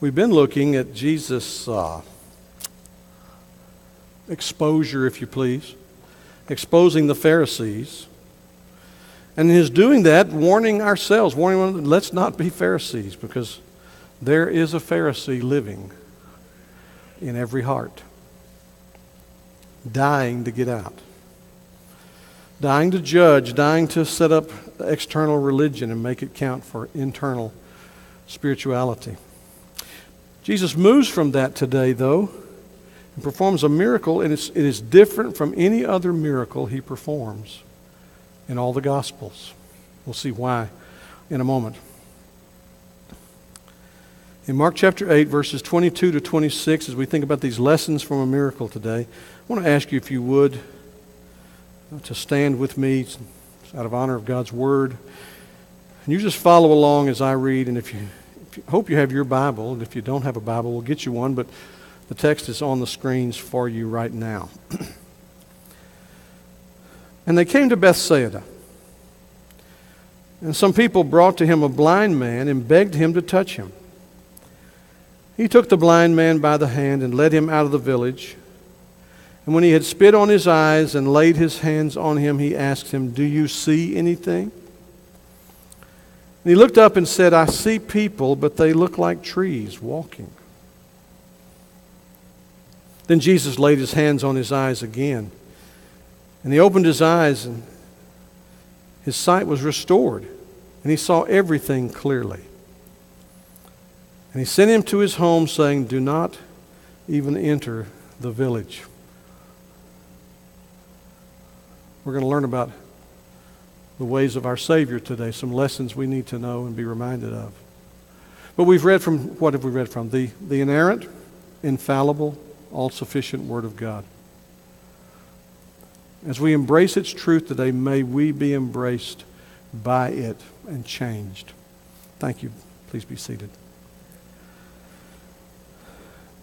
We've been looking at Jesus' uh, exposure, if you please, exposing the Pharisees. And in his doing that, warning ourselves, warning let's not be Pharisees because there is a Pharisee living in every heart, dying to get out, dying to judge, dying to set up external religion and make it count for internal spirituality. Jesus moves from that today, though, and performs a miracle, and it is different from any other miracle he performs in all the Gospels. We'll see why in a moment. In Mark chapter 8, verses 22 to 26, as we think about these lessons from a miracle today, I want to ask you if you would uh, to stand with me out of honor of God's Word. And you just follow along as I read, and if you hope you have your Bible, and if you don't have a Bible, we'll get you one, but the text is on the screens for you right now. and they came to Bethsaida. And some people brought to him a blind man and begged him to touch him. He took the blind man by the hand and led him out of the village. And when he had spit on his eyes and laid his hands on him, he asked him, Do you see anything? And he looked up and said, I see people, but they look like trees walking. Then Jesus laid his hands on his eyes again. And he opened his eyes, and his sight was restored, and he saw everything clearly. And he sent him to his home, saying, Do not even enter the village. We're going to learn about the ways of our Savior today, some lessons we need to know and be reminded of. But we've read from, what have we read from? The, the inerrant, infallible, all sufficient Word of God. As we embrace its truth today, may we be embraced by it and changed. Thank you. Please be seated.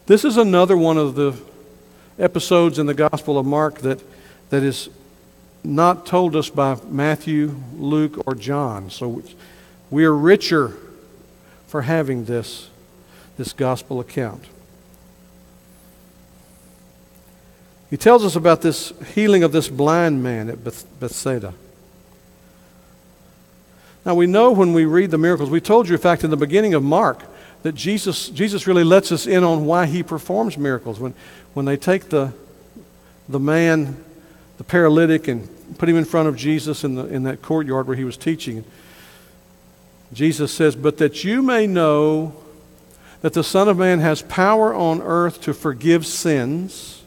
This is another one of the episodes in the Gospel of Mark that, that is not told us by Matthew, Luke, or John. So we are richer for having this, this gospel account. He tells us about this healing of this blind man at Beth- Bethsaida. Now we know when we read the miracles, we told you, in fact, in the beginning of Mark, that Jesus, Jesus really lets us in on why he performs miracles. When, when they take the, the man, the paralytic, and put him in front of Jesus in, the, in that courtyard where he was teaching. Jesus says, But that you may know that the Son of Man has power on earth to forgive sins,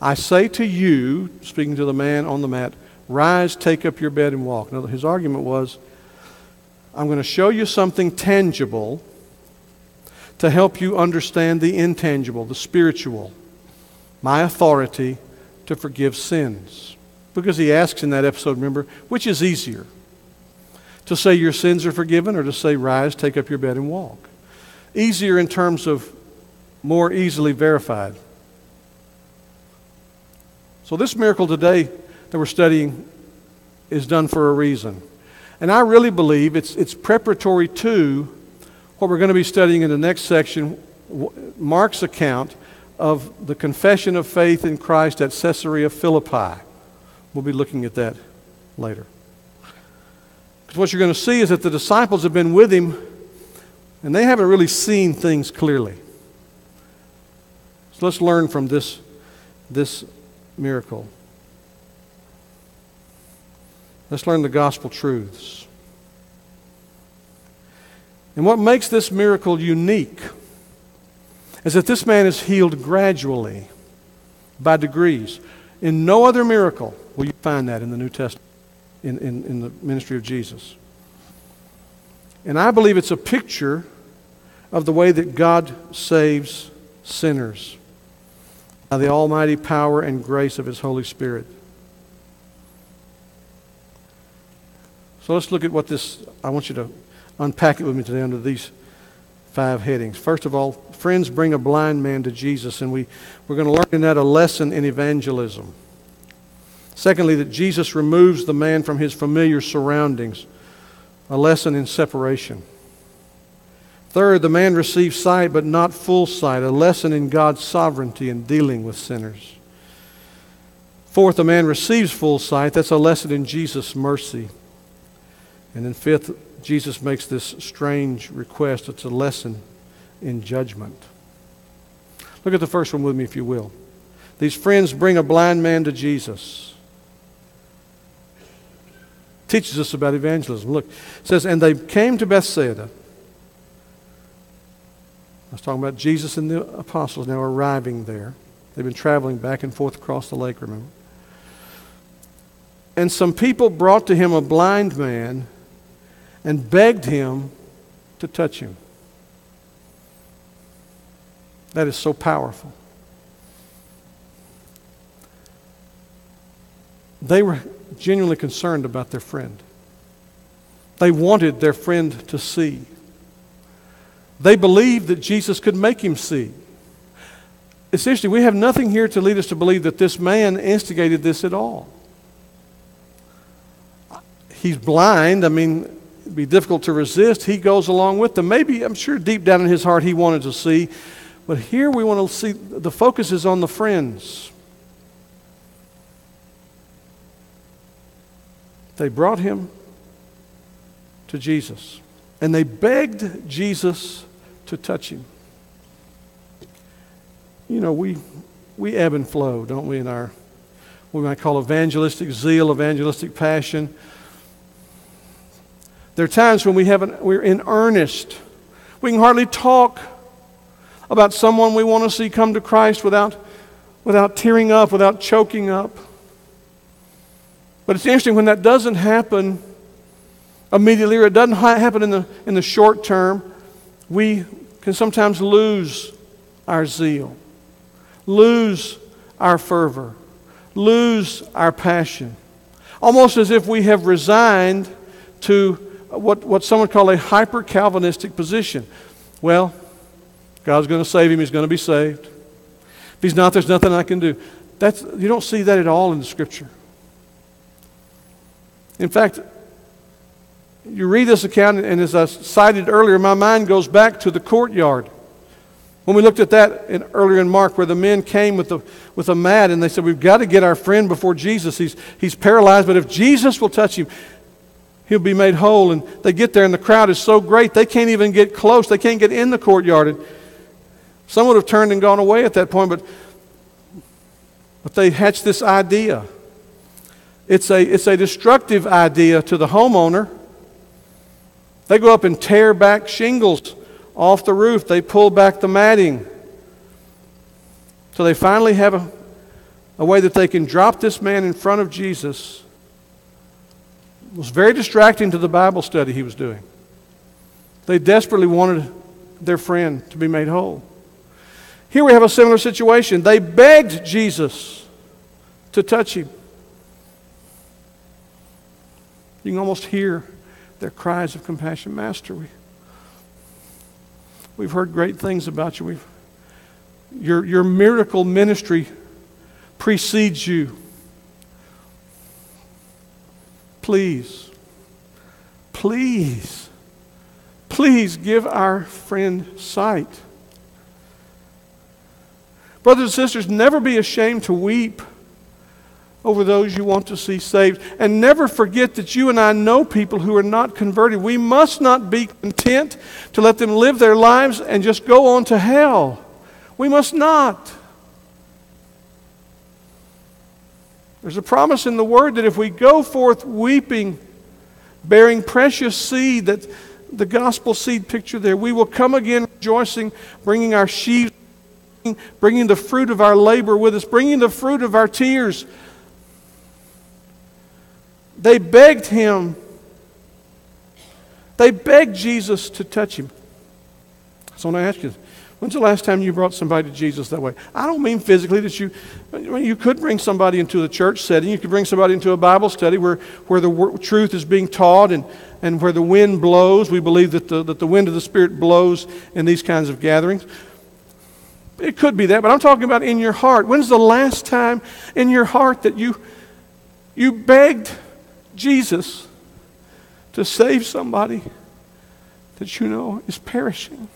I say to you, speaking to the man on the mat, rise, take up your bed, and walk. Now, his argument was, I'm going to show you something tangible to help you understand the intangible, the spiritual, my authority to forgive sins. Because he asks in that episode, remember, which is easier? To say your sins are forgiven or to say, rise, take up your bed, and walk? Easier in terms of more easily verified. So, this miracle today that we're studying is done for a reason. And I really believe it's, it's preparatory to what we're going to be studying in the next section, Mark's account of the confession of faith in Christ at Caesarea Philippi. We'll be looking at that later. Because what you're going to see is that the disciples have been with him and they haven't really seen things clearly. So let's learn from this, this miracle. Let's learn the gospel truths. And what makes this miracle unique is that this man is healed gradually by degrees. In no other miracle will you find that in the New Testament, in, in, in the ministry of Jesus. And I believe it's a picture of the way that God saves sinners by the almighty power and grace of His Holy Spirit. So let's look at what this, I want you to unpack it with me today under these five headings. First of all, friends bring a blind man to Jesus, and we, we're going to learn in that a lesson in evangelism. Secondly, that Jesus removes the man from his familiar surroundings, a lesson in separation. Third, the man receives sight, but not full sight, a lesson in God's sovereignty in dealing with sinners. Fourth, the man receives full sight. That's a lesson in Jesus' mercy. And then fifth, Jesus makes this strange request. It's a lesson in judgment. Look at the first one with me, if you will. These friends bring a blind man to Jesus. Teaches us about evangelism. Look, it says, and they came to Bethsaida. I was talking about Jesus and the apostles now arriving there. They've been traveling back and forth across the lake, remember? And some people brought to him a blind man and begged him to touch him. That is so powerful. They were genuinely concerned about their friend. They wanted their friend to see. They believed that Jesus could make him see. Essentially, we have nothing here to lead us to believe that this man instigated this at all. He's blind. I mean, it'd be difficult to resist. He goes along with them. Maybe, I'm sure deep down in his heart, he wanted to see. But here we want to see the focus is on the friends. They brought him to Jesus and they begged Jesus to touch him. You know, we, we ebb and flow, don't we, in our, we might call evangelistic zeal, evangelistic passion. There are times when we have an, we're in earnest. We can hardly talk about someone we want to see come to Christ without, without tearing up, without choking up. But it's interesting when that doesn't happen immediately or it doesn't happen in the, in the short term, we can sometimes lose our zeal, lose our fervor, lose our passion. Almost as if we have resigned to what, what some would call a hyper Calvinistic position. Well, God's going to save him, he's going to be saved. If he's not, there's nothing I can do. That's, you don't see that at all in the scripture. In fact, you read this account, and as I cited earlier, my mind goes back to the courtyard. When we looked at that in, earlier in Mark, where the men came with, the, with a mat and they said, We've got to get our friend before Jesus. He's, he's paralyzed, but if Jesus will touch him, he'll be made whole. And they get there, and the crowd is so great, they can't even get close. They can't get in the courtyard. And some would have turned and gone away at that point, but, but they hatched this idea. It's a, it's a destructive idea to the homeowner they go up and tear back shingles off the roof, they pull back the matting. So they finally have a, a way that they can drop this man in front of Jesus. It was very distracting to the Bible study he was doing. They desperately wanted their friend to be made whole. Here we have a similar situation. They begged Jesus to touch him. You can almost hear their cries of compassion. Master, we, we've heard great things about you. We've, your, your miracle ministry precedes you. Please, please, please give our friend sight. Brothers and sisters, never be ashamed to weep over those you want to see saved. And never forget that you and I know people who are not converted. We must not be content to let them live their lives and just go on to hell. We must not. There's a promise in the Word that if we go forth weeping, bearing precious seed, that the gospel seed picture there, we will come again rejoicing, bringing our sheaves, bringing the fruit of our labor with us, bringing the fruit of our tears they begged him. They begged Jesus to touch him. So I ask you, when's the last time you brought somebody to Jesus that way? I don't mean physically that you, you could bring somebody into a church setting. You could bring somebody into a Bible study where, where the truth is being taught and, and where the wind blows. We believe that the, that the wind of the Spirit blows in these kinds of gatherings. It could be that, but I'm talking about in your heart. When's the last time in your heart that you, you begged Jesus to save somebody that you know is perishing.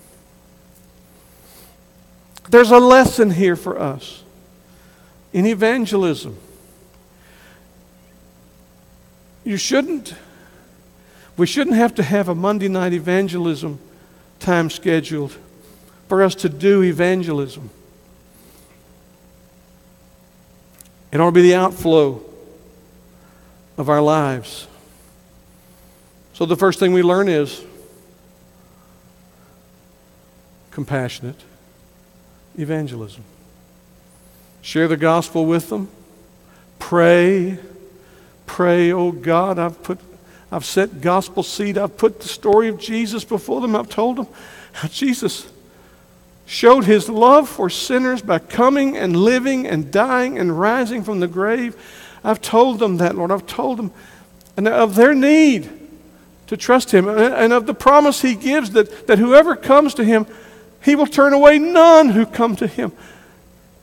There's a lesson here for us in evangelism. You shouldn't, we shouldn't have to have a Monday night evangelism time scheduled for us to do evangelism. It ought to be the outflow of our lives. So the first thing we learn is compassionate evangelism. Share the gospel with them. Pray. Pray, oh God, I've put I've set gospel seed. I've put the story of Jesus before them. I've told them Jesus showed his love for sinners by coming and living and dying and rising from the grave. I've told them that, Lord. I've told them and of their need to trust him and of the promise he gives that, that whoever comes to him, he will turn away none who come to him.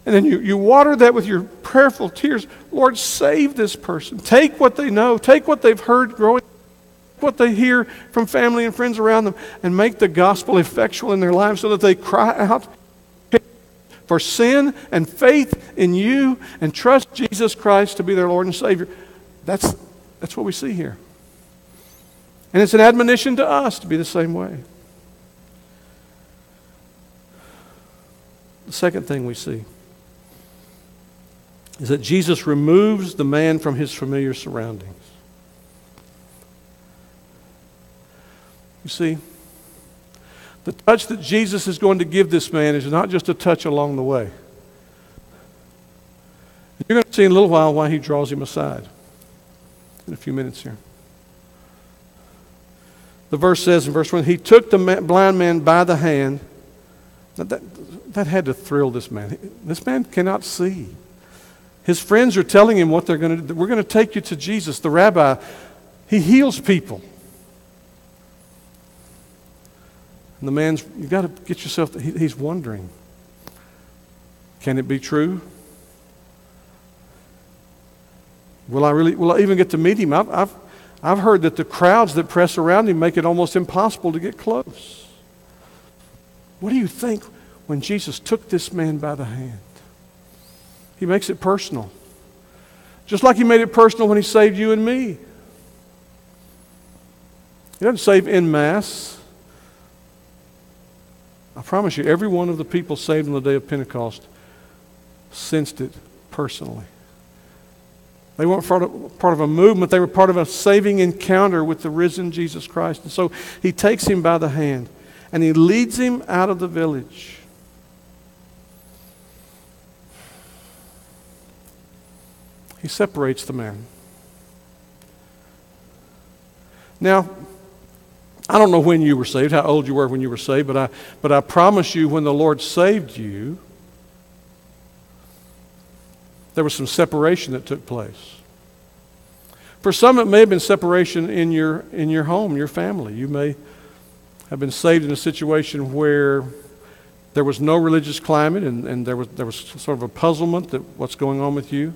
And then you, you water that with your prayerful tears. Lord, save this person. Take what they know, take what they've heard growing, what they hear from family and friends around them, and make the gospel effectual in their lives so that they cry out for sin and faith in you and trust Jesus Christ to be their Lord and Savior. That's, that's what we see here. And it's an admonition to us to be the same way. The second thing we see is that Jesus removes the man from his familiar surroundings. You see, the touch that Jesus is going to give this man is not just a touch along the way. You're going to see in a little while why he draws him aside in a few minutes here. The verse says in verse 1 He took the blind man by the hand. That, that had to thrill this man. This man cannot see. His friends are telling him what they're going to do. We're going to take you to Jesus, the rabbi. He heals people. And the man's, you've got to get yourself, he, he's wondering can it be true? Will I really, will I even get to meet him? I've, I've, I've heard that the crowds that press around him make it almost impossible to get close. What do you think when Jesus took this man by the hand. He makes it personal. Just like he made it personal when he saved you and me. He doesn't save in mass. I promise you, every one of the people saved on the day of Pentecost sensed it personally. They weren't part of, part of, a movement, they were part of a saving encounter with the risen Jesus Christ. And so he takes him by the hand and he leads him out of the village. He separates the man. Now, I don't know when you were saved, how old you were when you were saved, but I, but I promise you, when the Lord saved you, there was some separation that took place. For some, it may have been separation in your, in your home, your family. You may have been saved in a situation where there was no religious climate and, and there, was, there was sort of a puzzlement that what's going on with you.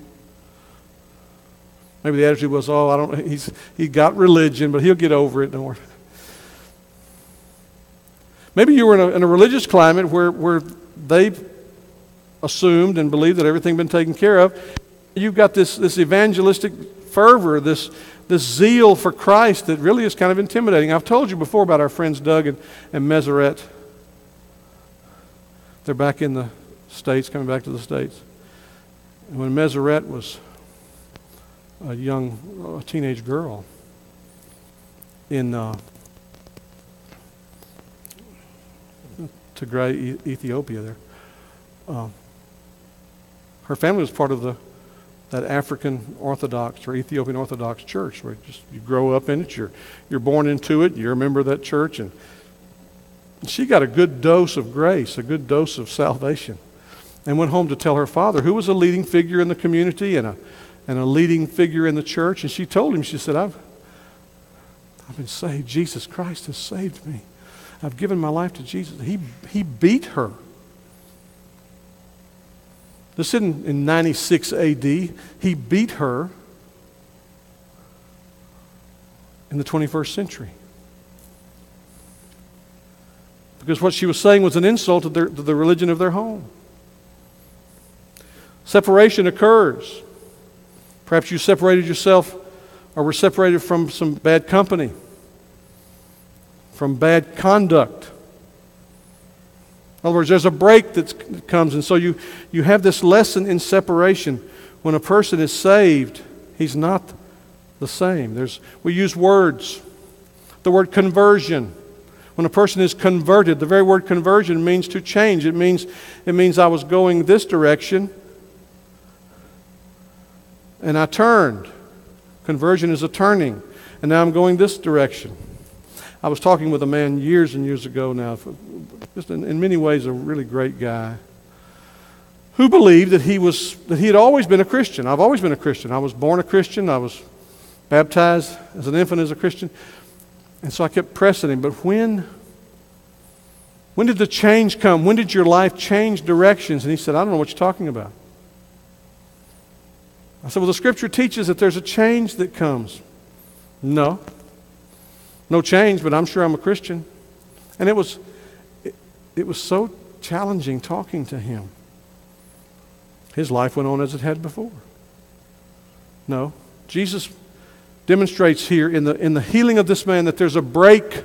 Maybe the attitude was, oh, I don't, he's, he got religion, but he'll get over it. Don't worry. Maybe you were in a, in a religious climate where, where they assumed and believed that everything had been taken care of. You've got this, this evangelistic fervor, this, this zeal for Christ that really is kind of intimidating. I've told you before about our friends Doug and, and Meseret. They're back in the States, coming back to the States. And when Meseret was a young, a teenage girl in uh, Tigray, Ethiopia. There, uh, her family was part of the that African Orthodox or Ethiopian Orthodox church, where just you grow up in it, you're you're born into it, you're a member of that church, and she got a good dose of grace, a good dose of salvation, and went home to tell her father, who was a leading figure in the community and a and a leading figure in the church. And she told him, she said, I've, I've been saved. Jesus Christ has saved me. I've given my life to Jesus. He, he beat her. This isn't in 96 AD. He beat her in the 21st century. because what she was saying was an insult to, their, to the religion of their home. Separation occurs. Perhaps you separated yourself or were separated from some bad company, from bad conduct. In other words, there's a break that comes, and so you, you have this lesson in separation. When a person is saved, he's not the same. There's, we use words. The word conversion. When a person is converted, the very word conversion means to change. It means, it means I was going this direction and I turned. Conversion is a turning, and now I'm going this direction. I was talking with a man years and years ago now, just in, in many ways a really great guy, who believed that he, was, that he had always been a Christian. I've always been a Christian. I was born a Christian. I was baptized as an infant as a Christian. And so I kept pressing him. But when, when did the change come? When did your life change directions? And he said, I don't know what you're talking about. I said, Well, the scripture teaches that there's a change that comes. No. No change, but I'm sure I'm a Christian. And it was, it, it was so challenging talking to him. His life went on as it had before. No. Jesus demonstrates here in the, in the healing of this man that there's a break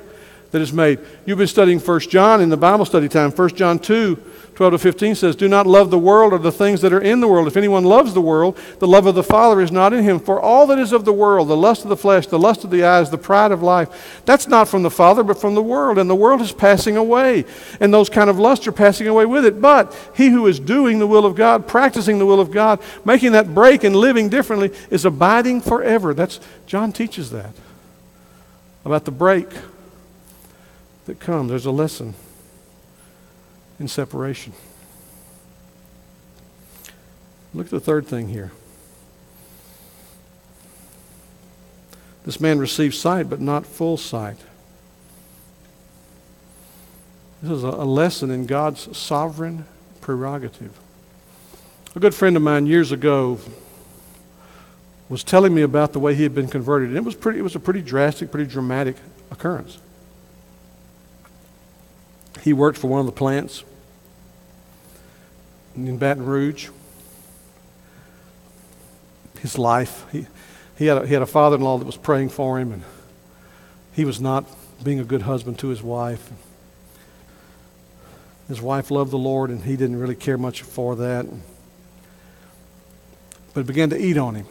that is made. You've been studying 1 John in the Bible study time. 1 John 2 12 to 15 says, Do not love the world or the things that are in the world. If anyone loves the world, the love of the Father is not in him. For all that is of the world, the lust of the flesh, the lust of the eyes, the pride of life, that's not from the Father, but from the world. And the world is passing away. And those kind of lusts are passing away with it. But he who is doing the will of God, practicing the will of God, making that break and living differently, is abiding forever. That's John teaches that. About the break that comes. There's a lesson in separation. Look at the third thing here. This man received sight, but not full sight. This is a, lesson in God's sovereign prerogative. A good friend of mine years ago was telling me about the way he had been converted. And it was, pretty, it was a pretty drastic, pretty dramatic occurrence. He worked for one of the plants in Baton Rouge. His life, he, he had a, he had a father in law that was praying for him, and he was not being a good husband to his wife. His wife loved the Lord, and he didn't really care much for that. But it began to eat on him.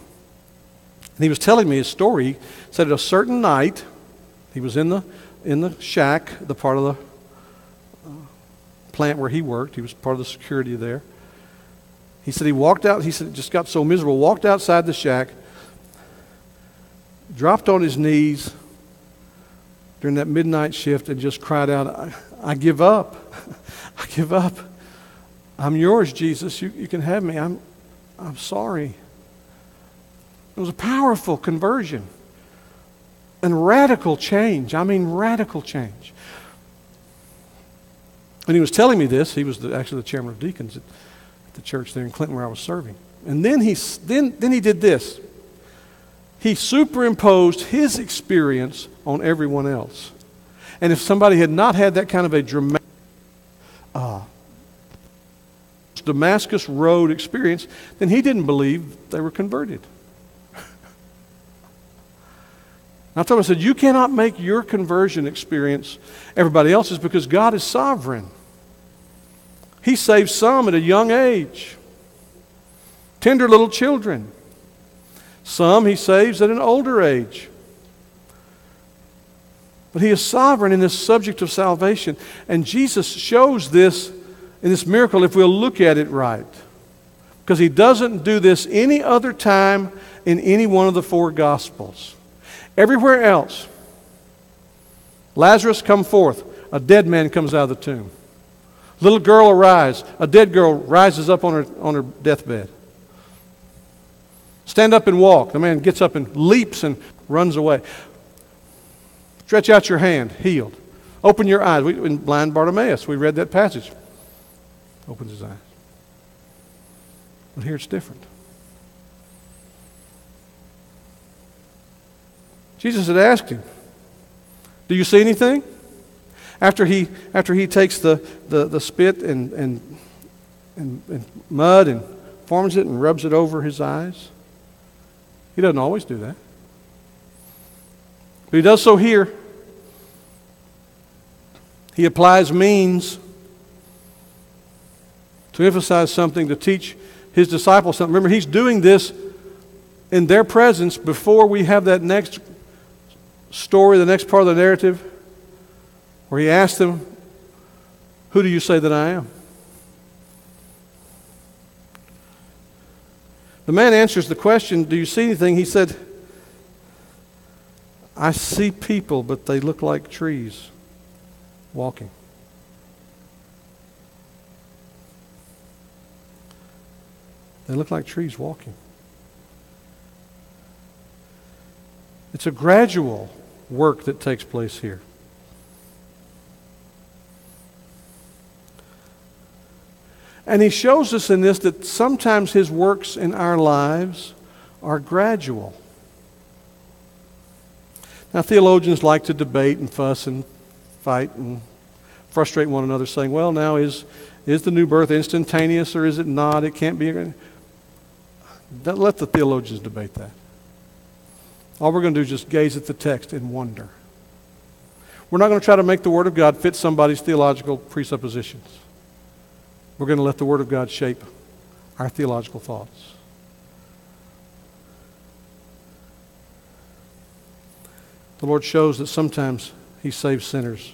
And he was telling me his story. He said at a certain night, he was in the, in the shack, the part of the plant where he worked. He was part of the security there. He said he walked out, he said just got so miserable, walked outside the shack, dropped on his knees during that midnight shift and just cried out, I, I give up. I give up. I'm yours, Jesus. You, you can have me. I'm, I'm sorry. It was a powerful conversion and radical change. I mean, radical change. And he was telling me this. He was the, actually the chairman of deacons at, at the church there in Clinton where I was serving. And then he, then, then he did this. He superimposed his experience on everyone else. And if somebody had not had that kind of a dramatic uh, Damascus Road experience, then he didn't believe they were converted. I told him, I said, You cannot make your conversion experience everybody else's because God is sovereign. He saved some at a young age, tender little children. Some he saves at an older age. But he is sovereign in this subject of salvation. And Jesus shows this in this miracle if we'll look at it right. Because he doesn't do this any other time in any one of the four Gospels. Everywhere else, Lazarus, come forth. A dead man comes out of the tomb. Little girl arise. A dead girl rises up on her, on her deathbed. Stand up and walk. The man gets up and leaps and runs away. Stretch out your hand, healed. Open your eyes. We, in blind Bartimaeus, we read that passage. Opens his eyes. But here it's different. Jesus had asked him, Do you see anything? After he, after he takes the, the, the spit and, and, and, and mud and forms it and rubs it over his eyes. He doesn't always do that. But he does so here. He applies means to emphasize something, to teach his disciples something. Remember, he's doing this in their presence before we have that next story, the next part of the narrative, where he asks them, Who do you say that I am? The man answers the question, Do you see anything? He said, I see people, but they look like trees walking. They look like trees walking. It's a gradual work that takes place here. And he shows us in this that sometimes his works in our lives are gradual. Now, theologians like to debate and fuss and fight and frustrate one another, saying, well, now is, is the new birth instantaneous or is it not? It can't be. Let the theologians debate that. All we're going to do is just gaze at the text and wonder. We're not going to try to make the Word of God fit somebody's theological presuppositions. We're going to let the Word of God shape our theological thoughts. The Lord shows that sometimes He saves sinners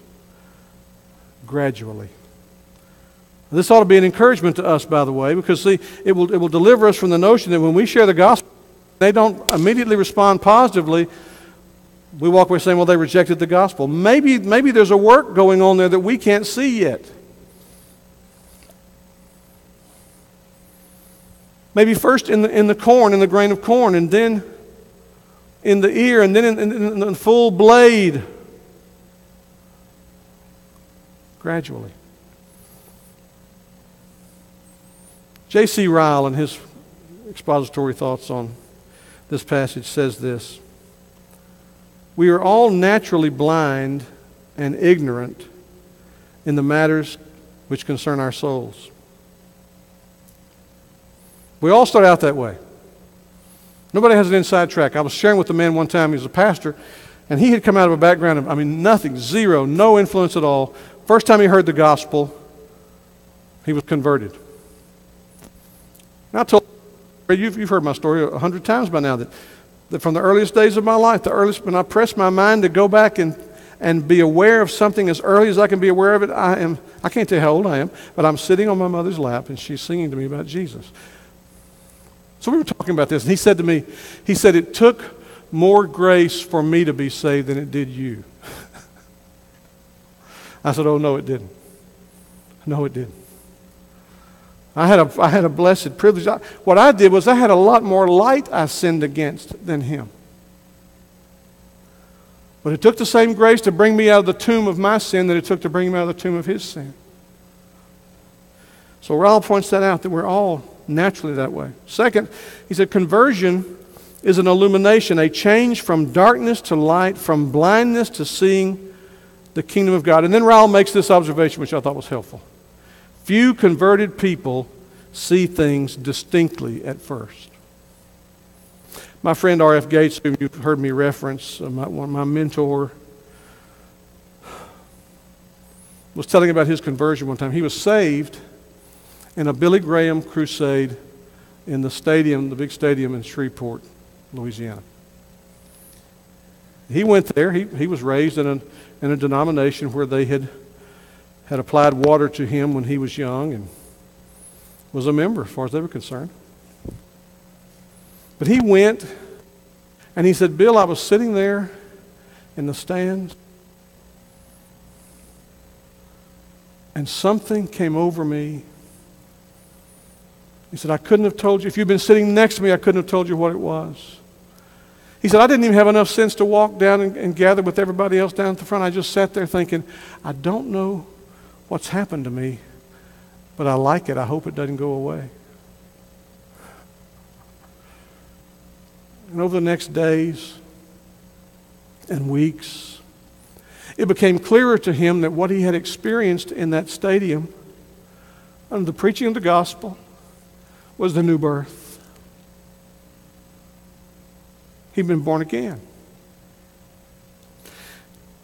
gradually. This ought to be an encouragement to us, by the way, because see, it will, it will deliver us from the notion that when we share the gospel, they don't immediately respond positively. We walk away saying, well, they rejected the gospel. Maybe, maybe there's a work going on there that we can't see yet. Maybe first in the, in the corn, in the grain of corn, and then in the ear, and then in, in, in the full blade. Gradually. J.C. Ryle, and his expository thoughts on this passage, says this We are all naturally blind and ignorant in the matters which concern our souls. We all start out that way. Nobody has an inside track. I was sharing with a man one time, he was a pastor, and he had come out of a background of, I mean, nothing, zero, no influence at all. First time he heard the gospel, he was converted. And I told you've, you've heard my story a hundred times by now that, that from the earliest days of my life, the earliest, when I press my mind to go back and, and be aware of something as early as I can be aware of it, I am, I can't tell you how old I am, but I'm sitting on my mother's lap and she's singing to me about Jesus. So we were talking about this, and he said to me, he said, it took more grace for me to be saved than it did you. I said, oh, no, it didn't. No, it didn't. I had a, I had a blessed privilege. I, what I did was I had a lot more light I sinned against than him. But it took the same grace to bring me out of the tomb of my sin that it took to bring him out of the tomb of his sin. So Ryle points that out that we're all naturally that way. Second, he said conversion is an illumination, a change from darkness to light, from blindness to seeing the kingdom of God. And then Ryle makes this observation, which I thought was helpful. Few converted people see things distinctly at first. My friend R.F. Gates, whom you've heard me reference, uh, my, one, my mentor, was telling about his conversion one time. He was saved in a Billy Graham crusade in the stadium, the big stadium in Shreveport, Louisiana. He went there. He, he was raised in a, in a denomination where they had, had applied water to him when he was young and was a member, as far as they were concerned. But he went and he said, Bill, I was sitting there in the stands and something came over me he said, I couldn't have told you. If you'd been sitting next to me, I couldn't have told you what it was. He said, I didn't even have enough sense to walk down and, and gather with everybody else down at the front. I just sat there thinking, I don't know what's happened to me, but I like it. I hope it doesn't go away. And over the next days and weeks, it became clearer to him that what he had experienced in that stadium under the preaching of the gospel was the new birth. He'd been born again.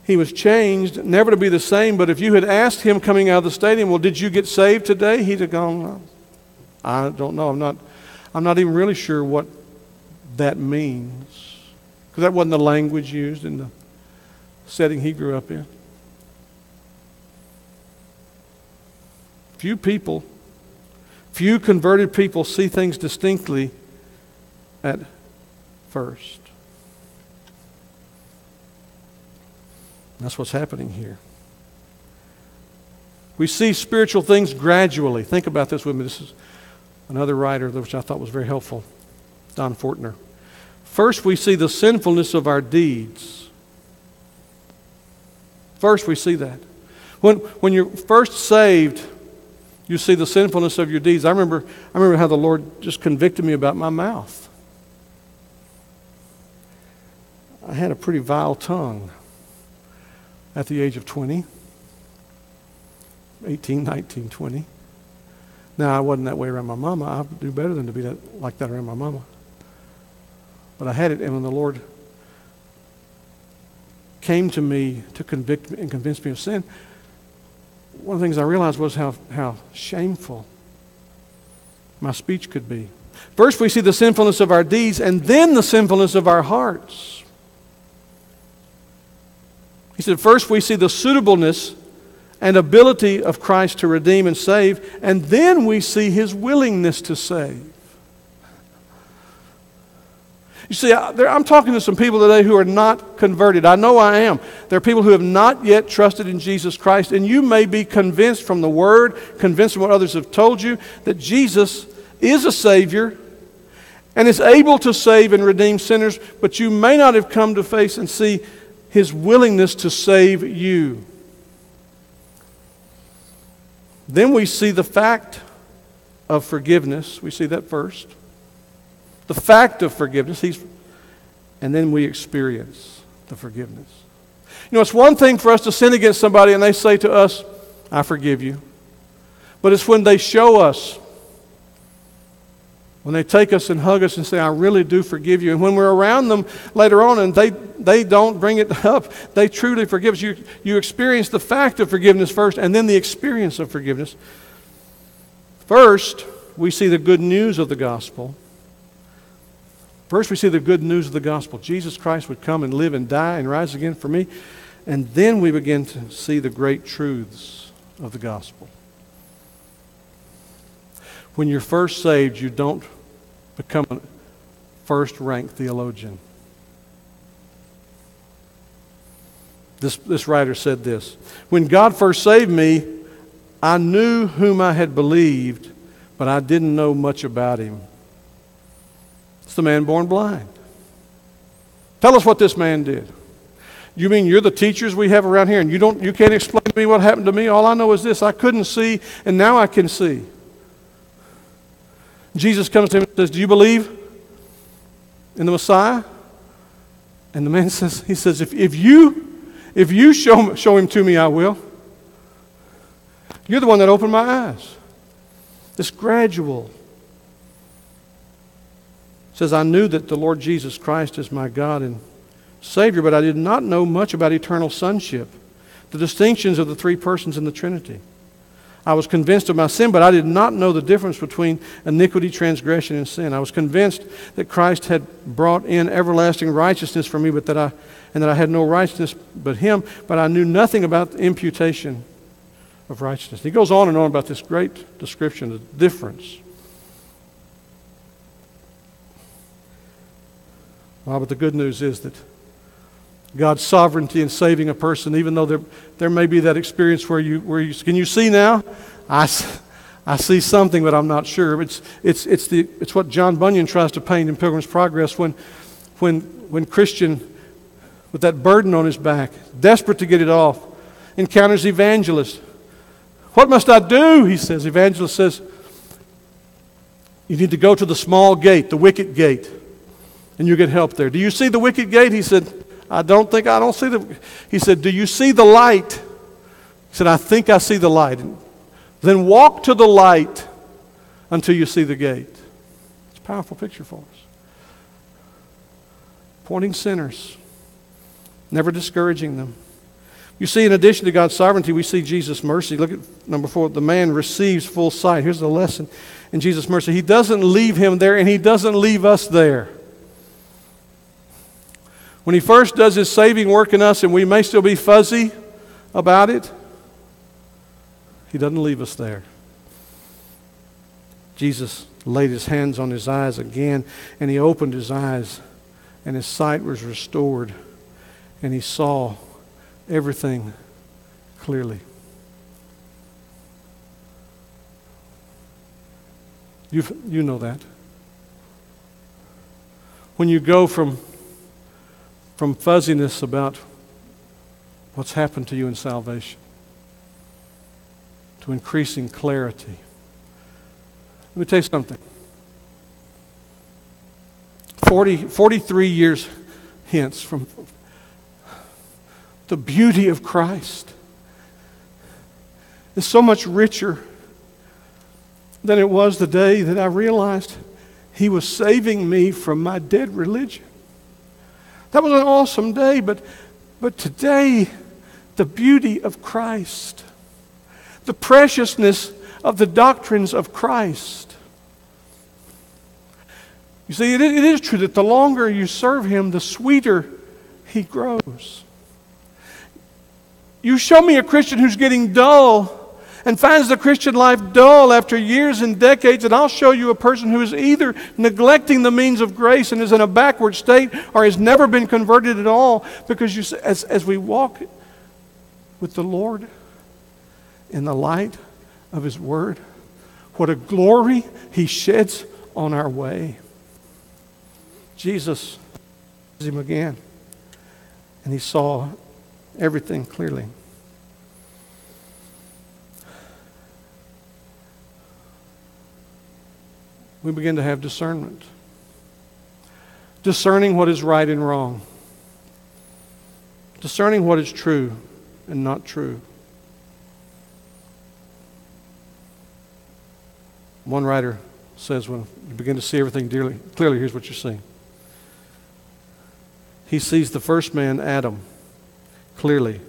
He was changed, never to be the same. But if you had asked him coming out of the stadium, Well, did you get saved today? He'd have gone, I don't know. I'm not, I'm not even really sure what that means. Because that wasn't the language used in the setting he grew up in. Few people, few converted people see things distinctly at first. That's what's happening here. We see spiritual things gradually. Think about this with me. This is another writer, which I thought was very helpful, Don Fortner. First, we see the sinfulness of our deeds. First, we see that. When, when you're first saved, you see the sinfulness of your deeds. I remember, I remember how the Lord just convicted me about my mouth. I had a pretty vile tongue at the age of 20, 18, 19, 20. Now, I wasn't that way around my mama. I do better than to be that, like that around my mama. But I had it, and when the Lord came to me to convict me and convince me of sin, one of the things I realized was how, how shameful my speech could be. First, we see the sinfulness of our deeds, and then the sinfulness of our hearts. He said, first we see the suitableness and ability of Christ to redeem and save, and then we see his willingness to save. You see, I'm talking to some people today who are not converted. I know I am. There are people who have not yet trusted in Jesus Christ, and you may be convinced from the Word, convinced from what others have told you, that Jesus is a Savior and is able to save and redeem sinners, but you may not have come to face and see his willingness to save you. Then we see the fact of forgiveness. We see that first. The fact of forgiveness. He's, and then we experience the forgiveness. You know, it's one thing for us to sin against somebody and they say to us, I forgive you. But it's when they show us when they take us and hug us and say, I really do forgive you. And when we're around them later on and they, they don't bring it up, they truly forgive us. You, you experience the fact of forgiveness first and then the experience of forgiveness. First, we see the good news of the gospel. First, we see the good news of the gospel. Jesus Christ would come and live and die and rise again for me. And then we begin to see the great truths of the gospel. When you're first saved, you don't become a first rank theologian. This, this writer said this When God first saved me, I knew whom I had believed, but I didn't know much about him. It's the man born blind. Tell us what this man did. You mean you're the teachers we have around here and you, don't, you can't explain to me what happened to me? All I know is this I couldn't see, and now I can see. Jesus comes to him and says, Do you believe in the Messiah? And the man says, He says, If, if you, if you show, show him to me, I will. You're the one that opened my eyes. This gradual. says, I knew that the Lord Jesus Christ is my God and Savior, but I did not know much about eternal sonship, the distinctions of the three persons in the Trinity. I was convinced of my sin, but I did not know the difference between iniquity, transgression, and sin. I was convinced that Christ had brought in everlasting righteousness for me, but that I, and that I had no righteousness but Him, but I knew nothing about the imputation of righteousness. He goes on and on about this great description of the difference. Well, but the good news is that God's sovereignty in saving a person, even though there, there may be that experience where you, where you can you see now? I, I see something, but I'm not sure. It's, it's, it's, the, it's what John Bunyan tries to paint in Pilgrim's Progress when, when, when Christian, with that burden on his back, desperate to get it off, encounters evangelist. What must I do? He says. Evangelist says, You need to go to the small gate, the wicket gate, and you get help there. Do you see the wicket gate? He said, I don't think I don't see the. He said, Do you see the light? He said, I think I see the light. Then walk to the light until you see the gate. It's a powerful picture for us. Pointing sinners, never discouraging them. You see, in addition to God's sovereignty, we see Jesus' mercy. Look at number four. The man receives full sight. Here's the lesson in Jesus' mercy. He doesn't leave him there, and he doesn't leave us there. When he first does his saving work in us, and we may still be fuzzy about it, he doesn't leave us there. Jesus laid his hands on his eyes again, and he opened his eyes, and his sight was restored, and he saw everything clearly. you you know that. When you go from, from fuzziness about what's happened to you in salvation to increasing clarity. Let me tell you something. 40, 43 years hence from the beauty of Christ is so much richer than it was the day that I realized He was saving me from my dead religion. That was an awesome day, but, but today, the beauty of Christ, the preciousness of the doctrines of Christ. You see, it, it is true that the longer you serve Him, the sweeter He grows. You show me a Christian who's getting dull and finds the Christian life dull after years and decades, and I'll show you a person who is either neglecting the means of grace and is in a backward state or has never been converted at all because you, as, as we walk with the Lord in the light of His Word, what a glory He sheds on our way. Jesus him again, and he saw everything clearly. We begin to have discernment. Discerning what is right and wrong. Discerning what is true and not true. One writer says when you begin to see everything dearly, clearly, here's what you're seeing. He sees the first man, Adam clearly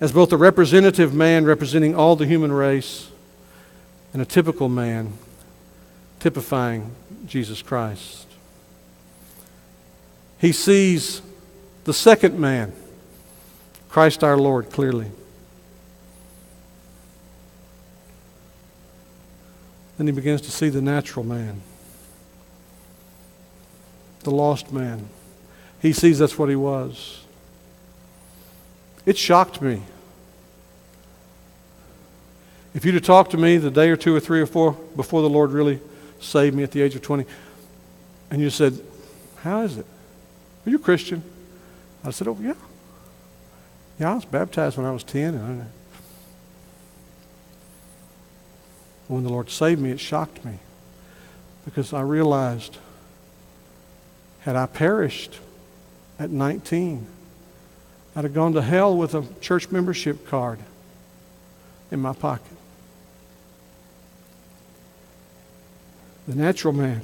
as both a representative man representing all the human race and a typical man typifying Jesus Christ. He sees the second man, Christ our Lord, clearly. Then he begins to see the natural man, the lost man. He sees that's what he was. It shocked me. If you'd have talked to me the day or two or three or four before the Lord really saved me at the age of 20, and you said, How is it? Are you a Christian? I said, Oh, yeah. Yeah, I was baptized when I was 10. And I, when the Lord saved me, it shocked me because I realized had I perished at 19, I'd have gone to hell with a church membership card in my pocket. The natural man,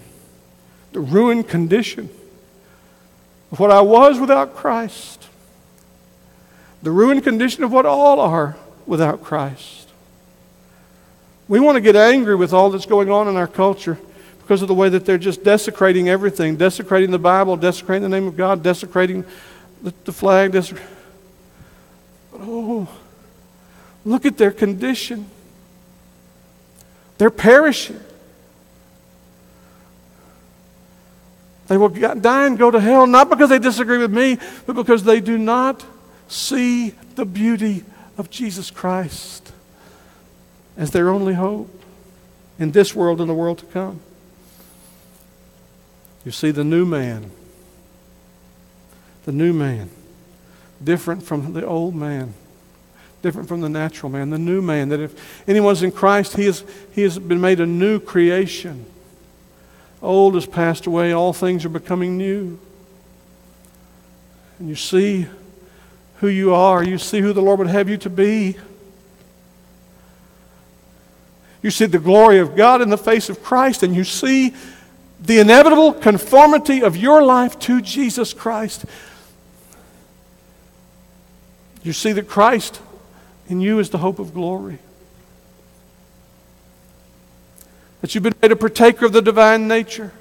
the ruined condition of what I was without Christ, the ruined condition of what all are without Christ. We want to get angry with all that's going on in our culture because of the way that they're just desecrating everything, desecrating the Bible, desecrating the name of God, desecrating the, the flag, desecrating Oh, look at their condition. They're perishing. They will die and go to hell, not because they disagree with me, but because they do not see the beauty of Jesus Christ as their only hope in this world and the world to come. You see the new man. The new man different from the old man, different from the natural man, the new man. That if anyone's in Christ, he, is, he has been made a new creation. Old has passed away, all things are becoming new. and you see who you are, you see who the Lord would have you to be. You see the glory of God in the face of Christ, and you see the inevitable conformity of your life to Jesus Christ. You see that Christ in you is the hope of glory. That you've been made a partaker of the divine nature.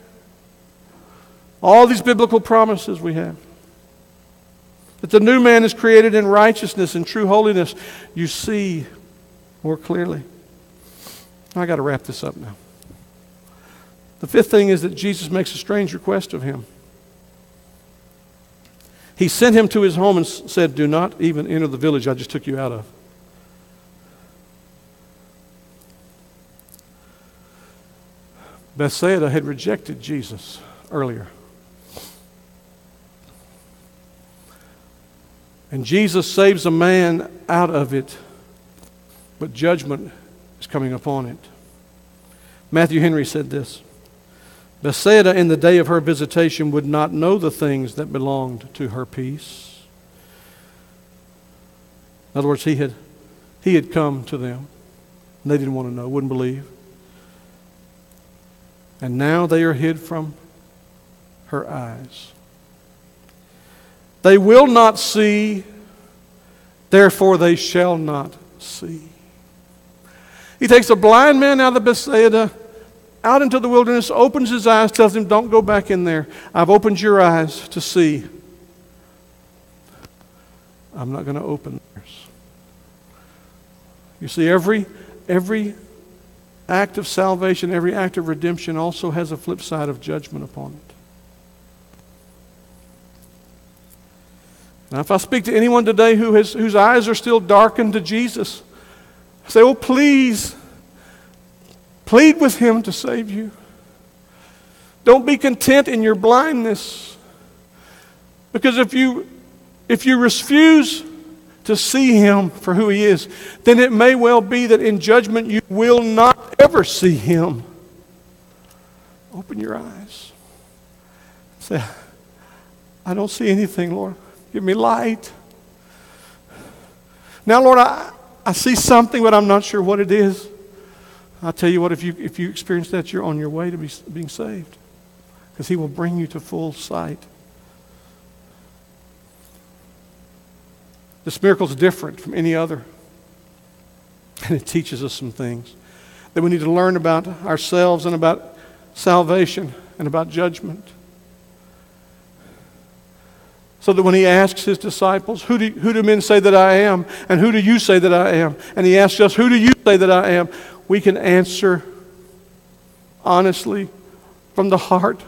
All these biblical promises we have. That the new man is created in righteousness and true holiness. You see more clearly. I got to wrap this up now. The fifth thing is that Jesus makes a strange request of him. He sent him to his home and said, Do not even enter the village I just took you out of. Bethsaida had rejected Jesus earlier. And Jesus saves a man out of it, but judgment is coming upon it. Matthew Henry said this Bethsaida, in the day of her visitation, would not know the things that belonged to her peace. In other words, he had, he had come to them, and they didn't want to know, wouldn't believe. And now they are hid from her eyes. They will not see, therefore they shall not see. He takes a blind man out of the Bethsaida, out into the wilderness, opens his eyes, tells him, Don't go back in there. I've opened your eyes to see. I'm not going to open theirs. You see, every, every act of salvation, every act of redemption also has a flip side of judgment upon it. Now, if I speak to anyone today who has, whose eyes are still darkened to Jesus, I say, oh, please, plead with him to save you. Don't be content in your blindness. Because if you, if you refuse to see him for who he is, then it may well be that in judgment you will not ever see him. Open your eyes. Say, I don't see anything, Lord. Give me light. Now, Lord, I, I see something, but I'm not sure what it is. I'll tell you what, if you, if you experience that, you're on your way to be, being saved because He will bring you to full sight. This miracle is different from any other, and it teaches us some things that we need to learn about ourselves and about salvation and about judgment so that when he asks his disciples, who do, who do men say that I am? And who do you say that I am? And he asks us, Who do you say that I am? We can answer honestly from the heart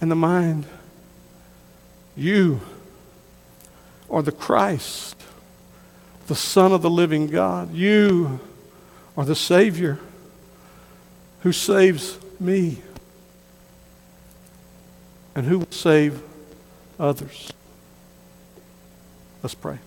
and the mind. You are the Christ, the Son of the living God. You are the Savior who saves me and who will save others. Let's pray.